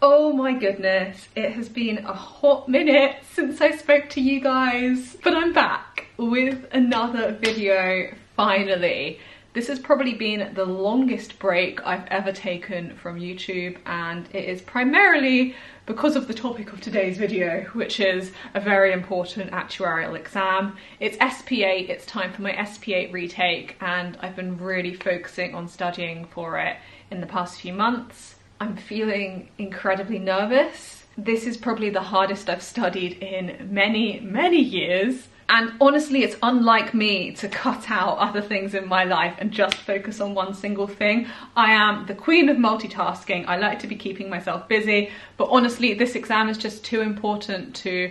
Oh my goodness, it has been a hot minute since I spoke to you guys, but I'm back with another video finally. This has probably been the longest break I've ever taken from YouTube and it is primarily because of the topic of today's video, which is a very important actuarial exam. It's SP8, it's time for my SP8 retake and I've been really focusing on studying for it in the past few months. I'm feeling incredibly nervous. This is probably the hardest I've studied in many, many years. And honestly, it's unlike me to cut out other things in my life and just focus on one single thing. I am the queen of multitasking. I like to be keeping myself busy, but honestly, this exam is just too important to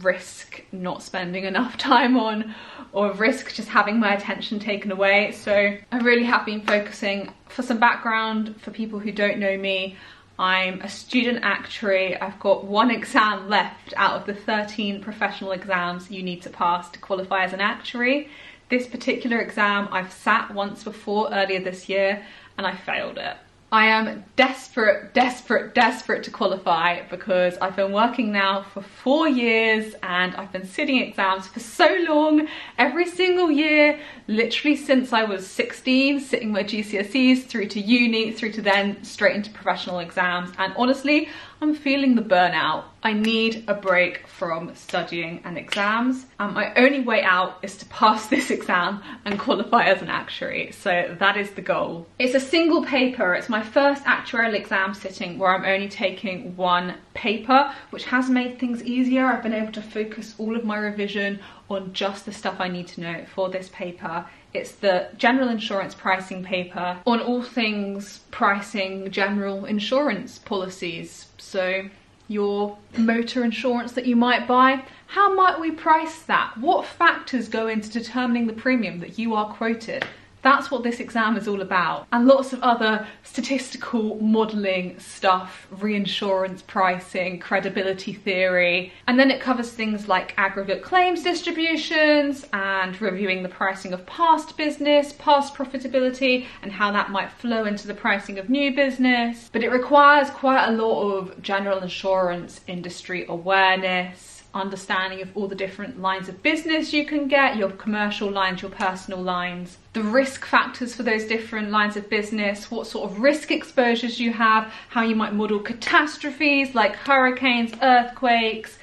risk not spending enough time on or risk just having my attention taken away. So I really have been focusing. For some background, for people who don't know me, I'm a student actuary. I've got one exam left out of the 13 professional exams you need to pass to qualify as an actuary. This particular exam I've sat once before earlier this year and I failed it. I am desperate, desperate, desperate to qualify because I've been working now for four years and I've been sitting exams for so long, every single year, literally since I was 16, sitting my GCSEs through to uni, through to then straight into professional exams. And honestly, I'm feeling the burnout. I need a break from studying and exams. And my only way out is to pass this exam and qualify as an actuary. So that is the goal. It's a single paper. It's my first actuarial exam sitting where I'm only taking one paper, which has made things easier. I've been able to focus all of my revision on just the stuff I need to know for this paper. It's the general insurance pricing paper on all things pricing general insurance policies. So your motor insurance that you might buy, how might we price that? What factors go into determining the premium that you are quoted? That's what this exam is all about. And lots of other statistical modelling stuff, reinsurance pricing, credibility theory. And then it covers things like aggregate claims distributions and reviewing the pricing of past business, past profitability, and how that might flow into the pricing of new business. But it requires quite a lot of general insurance industry awareness understanding of all the different lines of business you can get, your commercial lines, your personal lines, the risk factors for those different lines of business, what sort of risk exposures you have, how you might model catastrophes like hurricanes, earthquakes,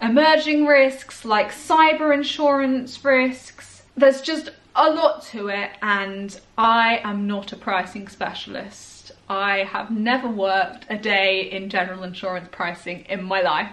emerging risks like cyber insurance risks. There's just a lot to it and I am not a pricing specialist. I have never worked a day in general insurance pricing in my life.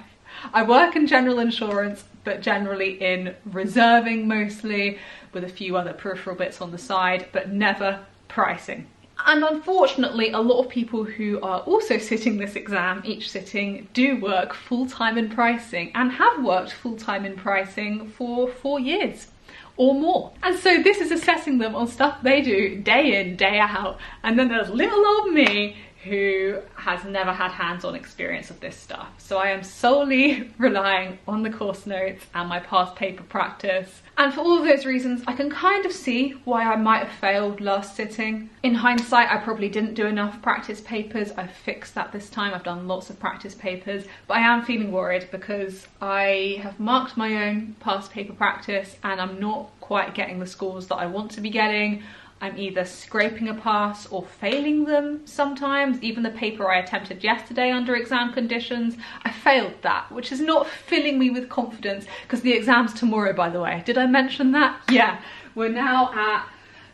I work in general insurance, but generally in reserving mostly, with a few other peripheral bits on the side, but never pricing. And unfortunately, a lot of people who are also sitting this exam, each sitting, do work full-time in pricing and have worked full-time in pricing for four years or more. And so this is assessing them on stuff they do day in, day out. And then there's little old me who has never had hands-on experience of this stuff. So I am solely relying on the course notes and my past paper practice. And for all of those reasons, I can kind of see why I might have failed last sitting. In hindsight, I probably didn't do enough practice papers. I've fixed that this time. I've done lots of practice papers, but I am feeling worried because I have marked my own past paper practice and I'm not quite getting the scores that I want to be getting. I'm either scraping a pass or failing them sometimes. Even the paper I attempted yesterday under exam conditions, I failed that, which is not filling me with confidence because the exam's tomorrow, by the way. Did I mention that? Yeah, we're now at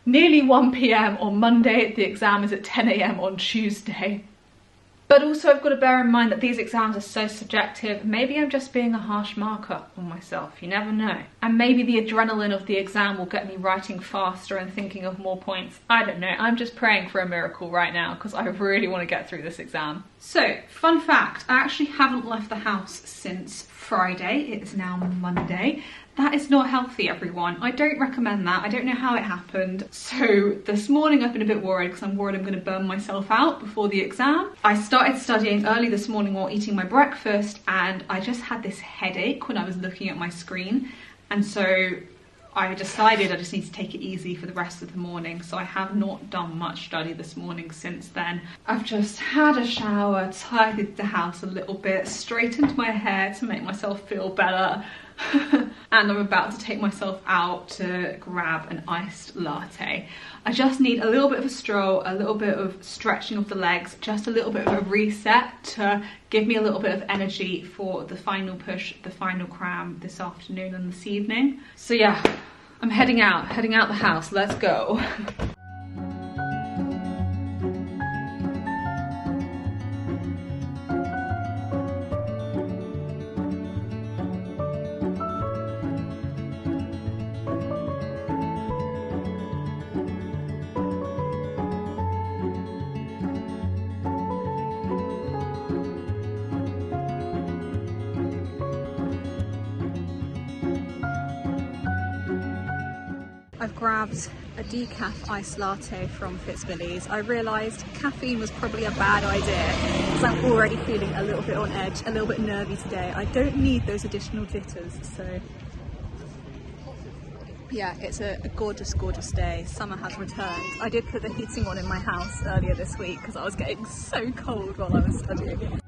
nearly 1 p.m. on Monday. The exam is at 10 a.m. on Tuesday. But also I've got to bear in mind that these exams are so subjective. Maybe I'm just being a harsh marker on myself, you never know. And maybe the adrenaline of the exam will get me writing faster and thinking of more points. I don't know, I'm just praying for a miracle right now because I really want to get through this exam. So, fun fact, I actually haven't left the house since Friday. It is now Monday that is not healthy, everyone. I don't recommend that. I don't know how it happened. So this morning I've been a bit worried because I'm worried I'm going to burn myself out before the exam. I started studying early this morning while eating my breakfast and I just had this headache when I was looking at my screen. And so I decided I just need to take it easy for the rest of the morning. So I have not done much study this morning since then. I've just had a shower, tidied the house a little bit, straightened my hair to make myself feel better. and I'm about to take myself out to grab an iced latte. I just need a little bit of a stroll, a little bit of stretching of the legs, just a little bit of a reset to give me a little bit of energy for the final push, the final cram this afternoon and this evening. So yeah, I'm heading out, heading out the house, let's go. I've grabbed a decaf iced latte from Fitzbillies. I realised caffeine was probably a bad idea because I'm already feeling a little bit on edge, a little bit nervy today. I don't need those additional jitters, so yeah, it's a, a, gorgeous, gorgeous day. Summer has returned. I did put the heating on in my house earlier this week because I was getting so cold while I was studying.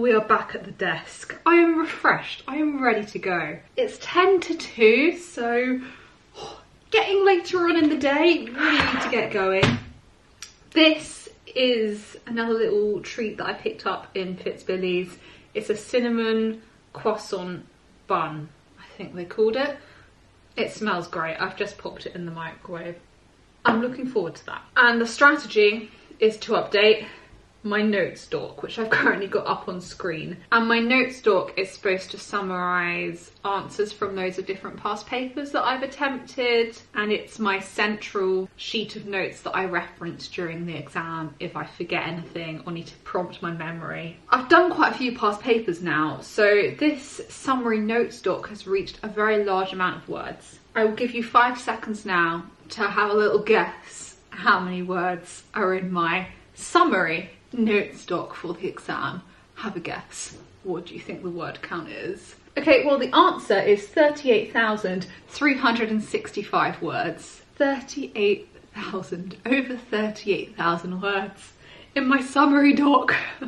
We are back at the desk. I am refreshed. I am ready to go. It's 10 to 2, so getting later on in the day, really need to get going. This is another little treat that I picked up in Fitzbillies. It's a cinnamon croissant bun, I think they called it. It smells great. I've just popped it in the microwave. I'm looking forward to that. And the strategy is to update my notes doc, which I've currently got up on screen. And my notes doc is supposed to summarise answers from loads of different past papers that I've attempted. And it's my central sheet of notes that I reference during the exam if I forget anything or need to prompt my memory. I've done quite a few past papers now, so this summary notes doc has reached a very large amount of words. I will give you five seconds now to have a little guess how many words are in my summary notes doc for the exam. Have a guess. What do you think the word count is? Okay, well the answer is 38,365 words. 38,000, over 38,000 words in my summary doc.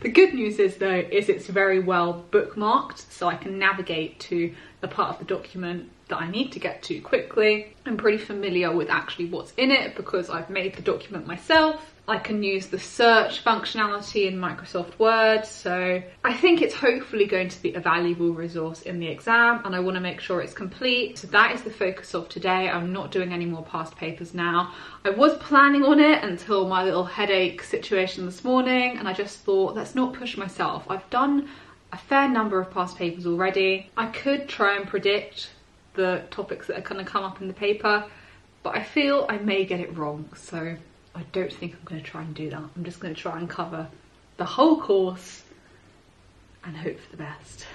the good news is though, is it's very well bookmarked so I can navigate to the part of the document that I need to get to quickly. I'm pretty familiar with actually what's in it because I've made the document myself. I can use the search functionality in Microsoft Word. So I think it's hopefully going to be a valuable resource in the exam and I want to make sure it's complete. So that is the focus of today. I'm not doing any more past papers now. I was planning on it until my little headache situation this morning and I just thought, let's not push myself. I've done a fair number of past papers already. I could try and predict the topics that are to come up in the paper, but I feel I may get it wrong. So I don't think I'm going to try and do that. I'm just going to try and cover the whole course and hope for the best.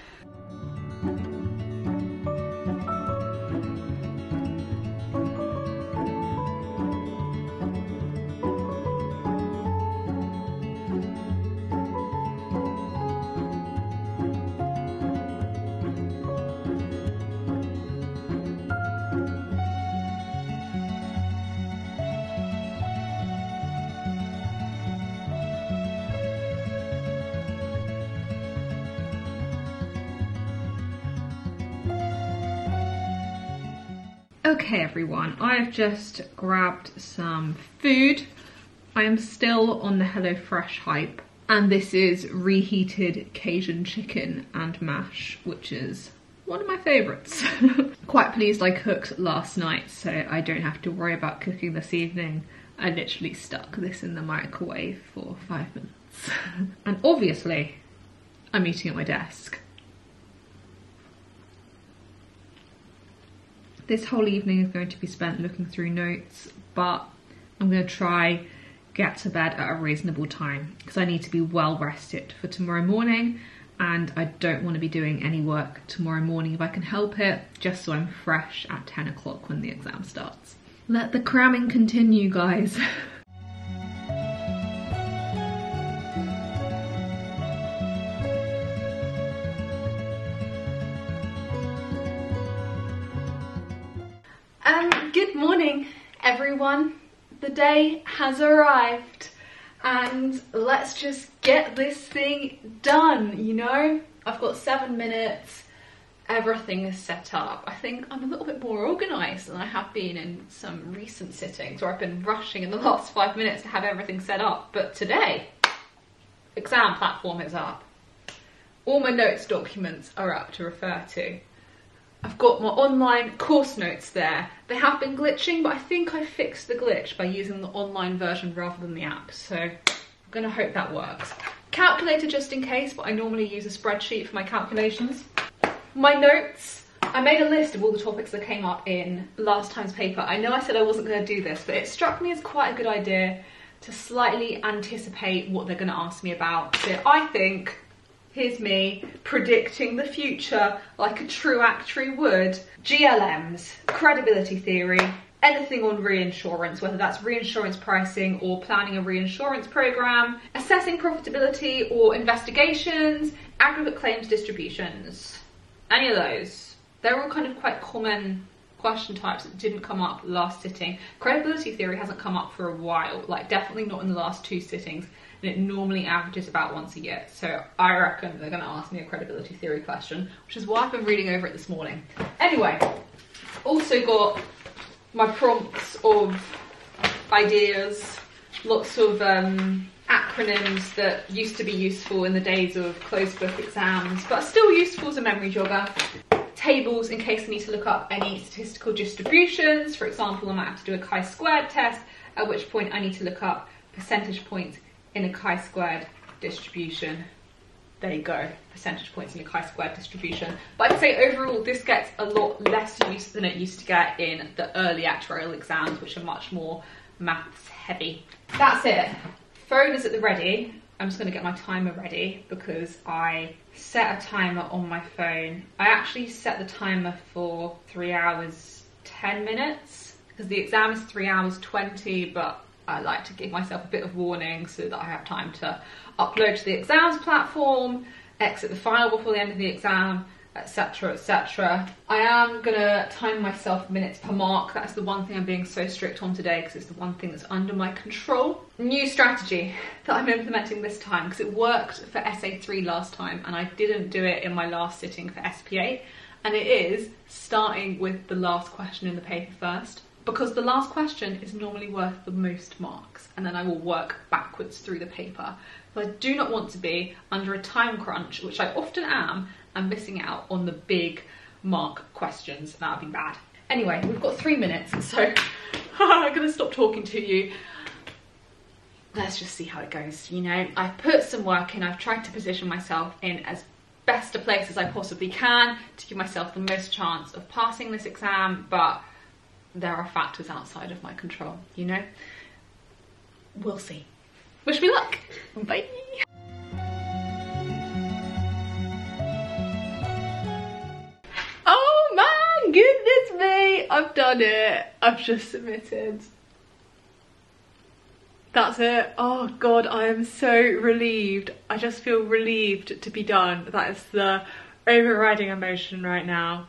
Okay everyone, I've just grabbed some food. I am still on the HelloFresh hype and this is reheated Cajun chicken and mash, which is one of my favourites. Quite pleased I cooked last night so I don't have to worry about cooking this evening. I literally stuck this in the microwave for five minutes. and obviously, I'm eating at my desk. This whole evening is going to be spent looking through notes, but I'm going to try get to bed at a reasonable time because I need to be well rested for tomorrow morning and I don't want to be doing any work tomorrow morning if I can help it, just so I'm fresh at 10 o'clock when the exam starts. Let the cramming continue, guys. Um, everyone, the day has arrived and let's just get this thing done, you know? I've got seven minutes, everything is set up. I think I'm a little bit more organised than I have been in some recent sittings where I've been rushing in the last five minutes to have everything set up. But today, exam platform is up. All my notes documents are up to refer to. I've got my online course notes there. They have been glitching, but I think I fixed the glitch by using the online version rather than the app. So I'm gonna hope that works. Calculator just in case, but I normally use a spreadsheet for my calculations. My notes, I made a list of all the topics that came up in last time's paper. I know I said I wasn't gonna do this, but it struck me as quite a good idea to slightly anticipate what they're gonna ask me about. So I think Here's me predicting the future like a true actuary would. GLMs, credibility theory, anything on reinsurance, whether that's reinsurance pricing or planning a reinsurance program, assessing profitability or investigations, aggregate claims distributions. Any of those. They're all kind of quite common question types that didn't come up last sitting. Credibility theory hasn't come up for a while, like definitely not in the last two sittings and it normally averages about once a year. So I reckon they're going to ask me a credibility theory question, which is why I've been reading over it this morning. Anyway, also got my prompts of ideas, lots of um, acronyms that used to be useful in the days of closed book exams, but are still useful as a memory jogger. Tables in case I need to look up any statistical distributions. For example, I might have to do a chi-squared test, at which point I need to look up percentage points in a chi-squared distribution. There you go, percentage points in a chi-squared distribution. But I'd say overall this gets a lot less use than it used to get in the early actuarial exams, which are much more maths heavy. That's it. Phone is at the ready. I'm just gonna get my timer ready because I set a timer on my phone. I actually set the timer for three hours, 10 minutes because the exam is three hours 20, but I like to give myself a bit of warning so that I have time to upload to the exams platform, exit the file before the end of the exam, etc etc. I am gonna time myself minutes per mark. That's the one thing I'm being so strict on today because it's the one thing that's under my control. New strategy that I'm implementing this time because it worked for SA3 last time and I didn't do it in my last sitting for SP8 and it is starting with the last question in the paper first because the last question is normally worth the most marks and then I will work backwards through the paper. So I do not want to be under a time crunch, which I often am, and missing out on the big mark questions. That would be bad. Anyway, we've got three minutes, so I'm gonna stop talking to you. Let's just see how it goes, you know. I've put some work in, I've tried to position myself in as best a place as I possibly can to give myself the most chance of passing this exam, but there are factors outside of my control, you know? We'll see. Wish me luck. Bye. Oh my goodness me! I've done it. I've just submitted. That's it. Oh God, I am so relieved. I just feel relieved to be done. That is the overriding emotion right now.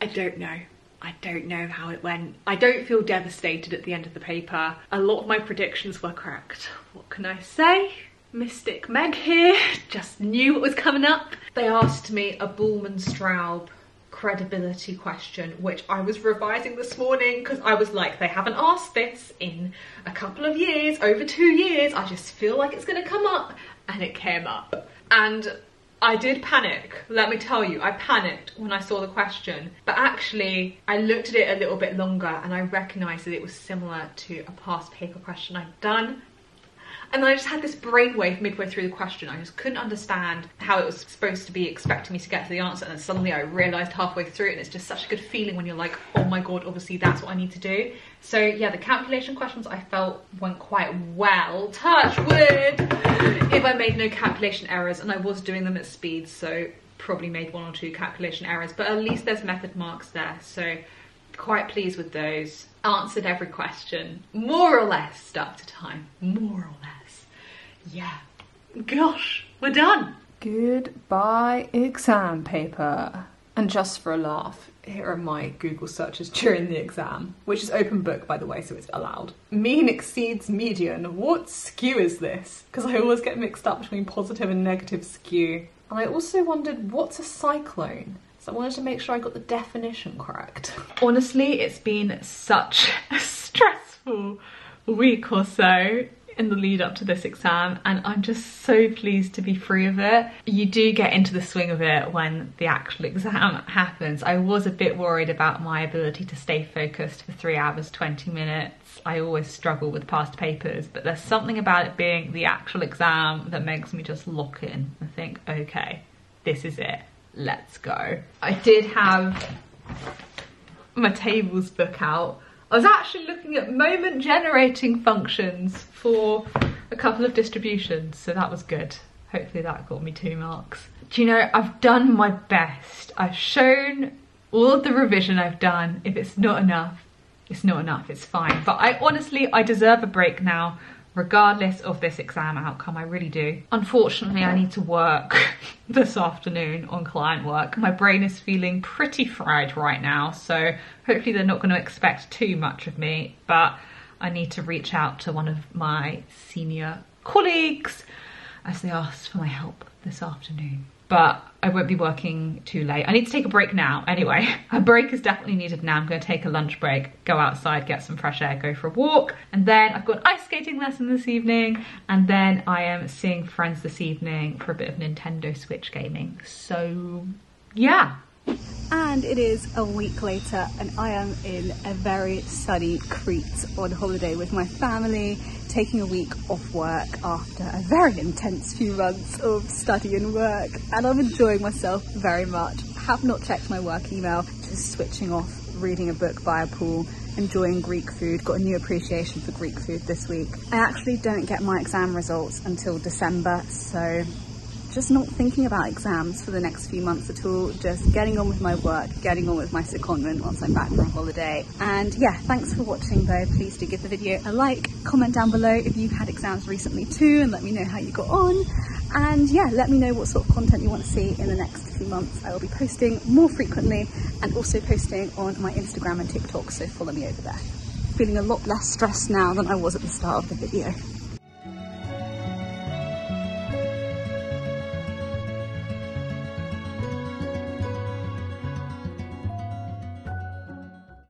I don't know. I don't know how it went. I don't feel devastated at the end of the paper. A lot of my predictions were correct. What can I say? Mystic Meg here, just knew what was coming up. They asked me a Bühlmann Straub credibility question, which I was revising this morning because I was like, they haven't asked this in a couple of years, over two years. I just feel like it's gonna come up and it came up. And I did panic, let me tell you, I panicked when I saw the question, but actually I looked at it a little bit longer and I recognised that it was similar to a past paper question I'd done. And then I just had this brainwave midway through the question. I just couldn't understand how it was supposed to be expecting me to get to the answer. And then suddenly I realised halfway through and it's just such a good feeling when you're like, oh my God, obviously that's what I need to do. So yeah, the calculation questions I felt went quite well. Touch wood! If I made no calculation errors and I was doing them at speed, so probably made one or two calculation errors, but at least there's method marks there. So quite pleased with those. Answered every question, more or less stuck to time, more or less. Yeah. Gosh, we're done. Goodbye exam paper. And just for a laugh, here are my Google searches during the exam, which is open book by the way, so it's allowed. Mean exceeds median. What skew is this? Because I always get mixed up between positive and negative skew. And I also wondered, what's a cyclone? So I wanted to make sure I got the definition correct. Honestly, it's been such a stressful week or so in the lead up to this exam and I'm just so pleased to be free of it. You do get into the swing of it when the actual exam happens. I was a bit worried about my ability to stay focused for three hours, 20 minutes. I always struggle with past papers, but there's something about it being the actual exam that makes me just lock in and think, okay, this is it, let's go. I did have my tables book out I was actually looking at moment generating functions for a couple of distributions, so that was good. Hopefully that got me two marks. Do you know, I've done my best. I've shown all of the revision I've done. If it's not enough, it's not enough, it's fine. But I honestly, I deserve a break now regardless of this exam outcome, I really do. Unfortunately, I need to work this afternoon on client work. My brain is feeling pretty fried right now, so hopefully they're not going to expect too much of me, but I need to reach out to one of my senior colleagues as they asked for my help this afternoon but I won't be working too late. I need to take a break now. Anyway, a break is definitely needed now. I'm going to take a lunch break, go outside, get some fresh air, go for a walk. And then I've got an ice skating lesson this evening. And then I am seeing friends this evening for a bit of Nintendo Switch gaming. So yeah, and it is a week later and I am in a very sunny Crete on holiday with my family, taking a week off work after a very intense few months of study and work and I'm enjoying myself very much. Have not checked my work email, just switching off, reading a book by a pool, enjoying Greek food, got a new appreciation for Greek food this week. I actually don't get my exam results until December, so just not thinking about exams for the next few months at all, just getting on with my work, getting on with my secondment once I'm back from holiday. And yeah, thanks for watching though. Please do give the video a like, comment down below if you've had exams recently too, and let me know how you got on. And yeah, let me know what sort of content you want to see in the next few months. I will be posting more frequently and also posting on my Instagram and TikTok, so follow me over there. Feeling a lot less stressed now than I was at the start of the video.